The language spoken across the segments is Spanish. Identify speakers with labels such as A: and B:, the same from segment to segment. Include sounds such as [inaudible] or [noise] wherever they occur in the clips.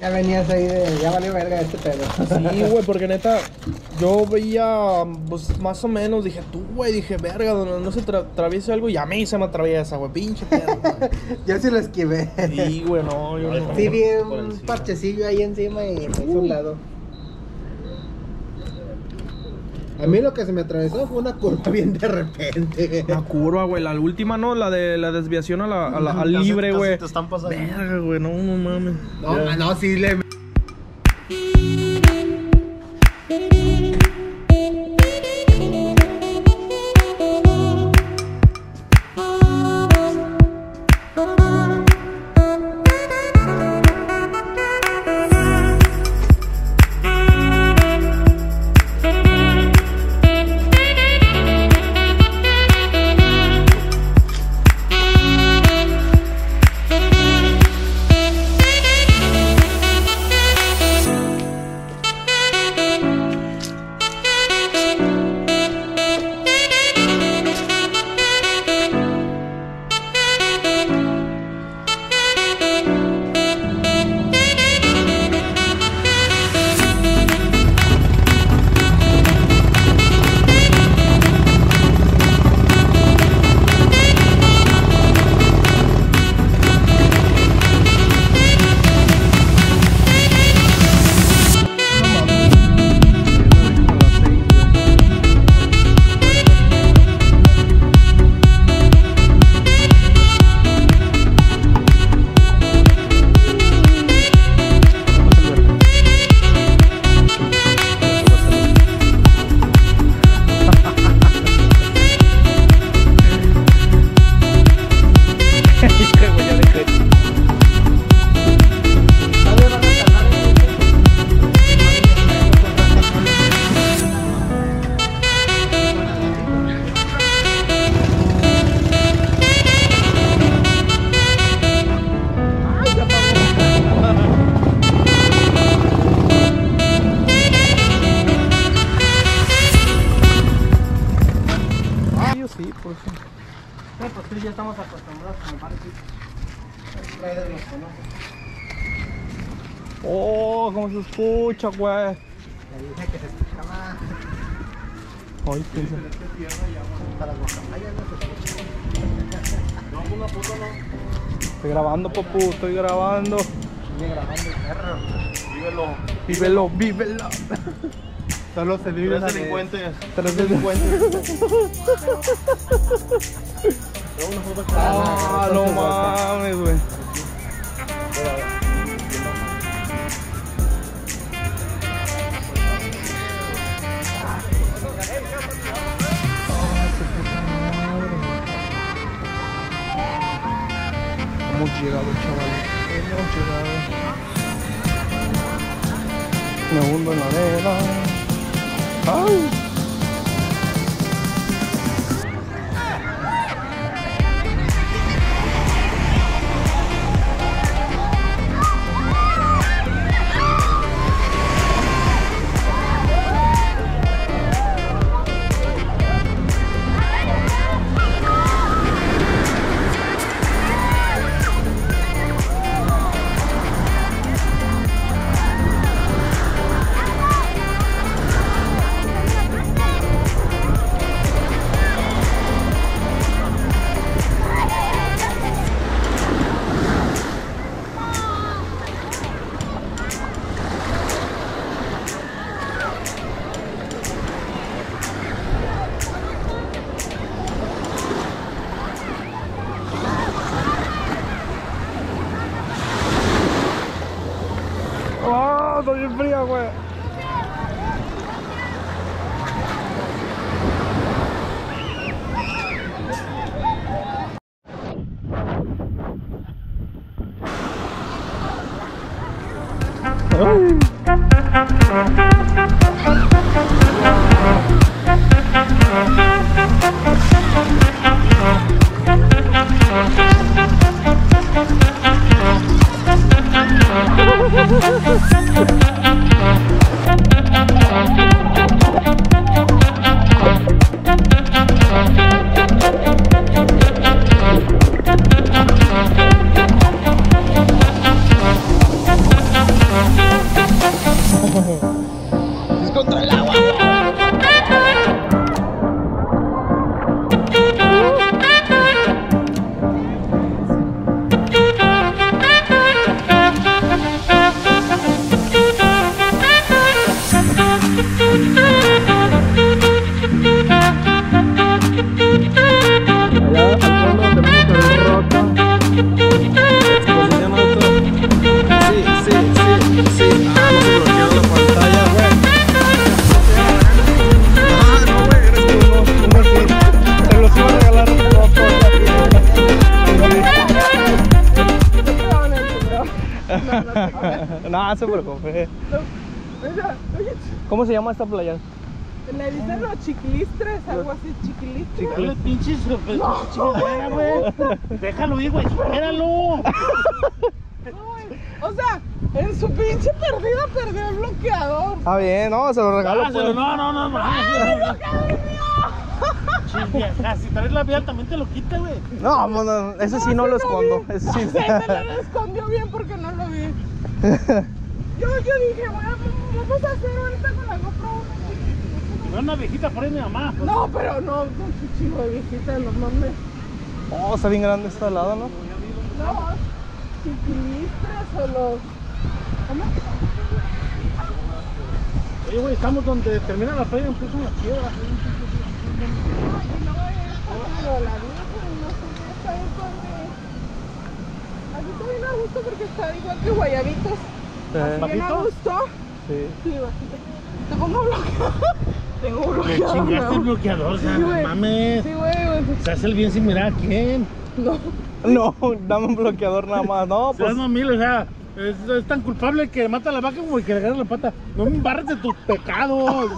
A: Ya venías ahí de. Ya valió verga este pedo.
B: Sí, güey, porque [laughs] neta, yo veía, pues más o menos, dije, tú, güey, dije, verga, no, no se tra atraviesa algo y a mí se me atraviesa, güey, pinche perro. güey. [laughs]
A: Yo sí lo esquivé.
B: Sí, güey, no, yo no.
A: Sí, vi un parchecillo ahí encima y me hizo un lado. A mí lo que se me atravesó fue una curva [laughs] bien de repente.
B: La curva, güey, la última, ¿no? La de la desviación a la, a la- al libre, güey.
C: Te están pasando.
B: Verga, güey, no, no mames.
A: No, no, sí le.
B: Cómo se escucha, güey.
A: Le dije que se escuchaba
B: Ay, qué
A: para las guacamayas, no se escucha.
B: Estoy grabando, papu, estoy grabando.
A: Sigue grabando el perro.
C: Vívelo.
B: Vívelo, vívelo.
A: Solo se vive
C: Tres delincuentes.
B: Tres delincuentes. Ah, no mames, güey. Llegado, chavales. Hemos llegado. Me hundo en la arena. ¡Ay! Se preocupe. ¿Cómo se llama esta playa?
D: Le dicen los chiquilistres, algo así, chiquilistres.
E: Dale pinches chingadera, güey. Déjalo ir, güey. Espéralo.
D: No, güey. O sea, en su pinche perdida perdió el bloqueador.
B: Está bien, no, se lo regalo.
E: Dáselo,
B: pues.
E: no, no, no, no. Chinga, Si traes la vía también te lo quita, güey.
B: No, bueno, ese sí no lo escondo. Ese sí. [laughs]
D: Me lo escondió bien porque no lo vi. [laughs] Yo, yo dije, bueno, vamos a hacer ahorita con la GoPro.
E: Ve una viejita por ahí mi mamá. pues.
D: No, pero no, con su chingo de viejita, no mames.
B: Oh, está bien grande esta helada, ¿no?
D: No, chiquilistres o los. ¿Cómo?
E: Oye, güey, estamos donde termina la playa y empiezan las piedras.
D: Es como la Virgen, no sé qué, está ahí donde. Aquí está bien a gusto porque está igual que Guayabitos. Bien a
E: ¿Bajitos?
D: gusto.
B: Sí.
D: Sí, bajito. Te pongo bloqueado. [laughs] Tengo
E: Me
D: bloqueado.
E: chingaste el bloqueador, o sea,
D: Sí,
E: no mames.
D: Sí, güey, güey.
E: Se hace el bien sin mirar a quién.
D: No.
B: No, dame un bloqueador nada más. No,
E: Seas
B: pues.
E: mamil, o sea, es, es tan culpable que mata a la vaca como el que le agarra la pata. No me embarres de tus pecados.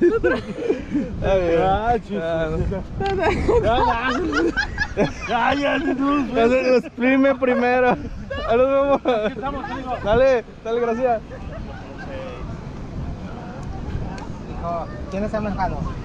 B: Está bien.
E: Ah,
B: Ya, no.
E: Ya, ya. Ya, ya,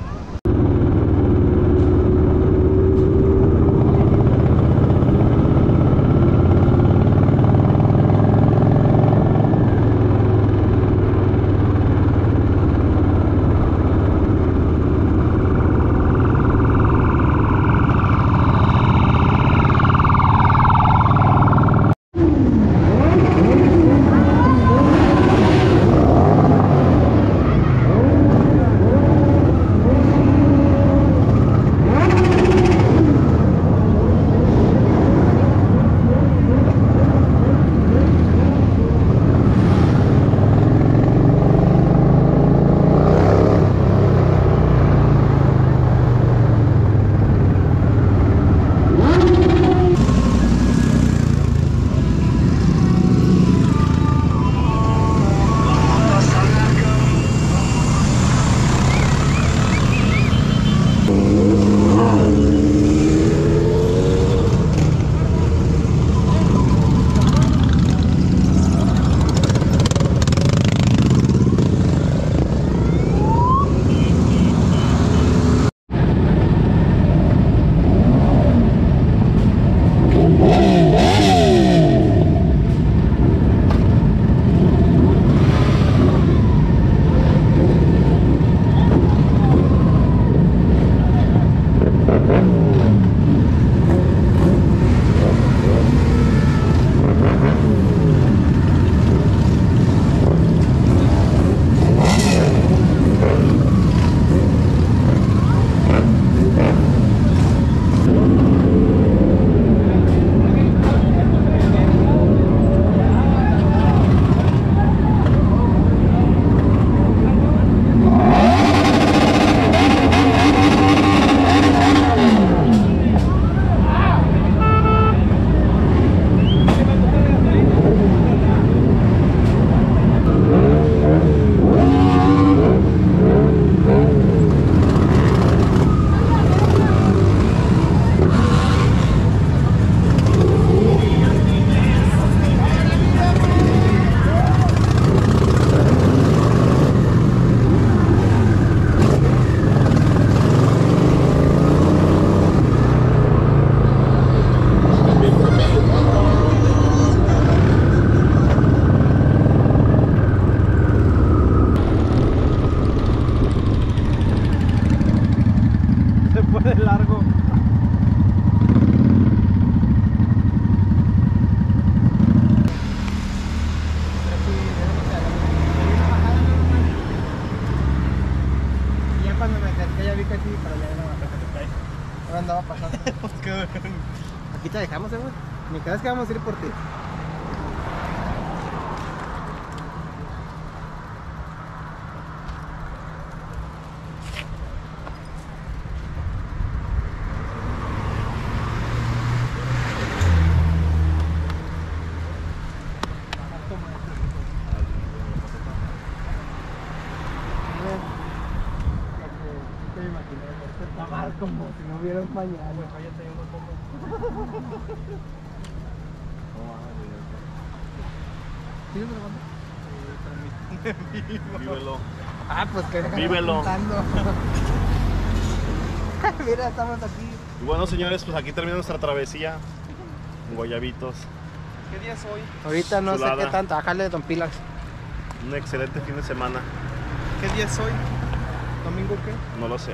E: largo.
B: Y ya cuando me acerqué ya vi que
E: sí, pero
B: ya no me [laughs]
A: andaba pasando. Pues Aquí te dejamos. Eh, Ni cada vez que vamos a ir por como si no hubiera un mañana. ¿Sigues grabando?
C: Vívelo.
A: Ah, pues que
C: Vívelo. [laughs]
A: Mira, estamos aquí.
C: Y bueno, señores, pues aquí termina nuestra travesía. Guayabitos.
B: ¿Qué día es hoy?
A: Ahorita no sé qué tanto. Bájale, don Pilax.
C: Un excelente fin de semana.
B: ¿Qué día es hoy? ¿Domingo qué?
C: No lo sé.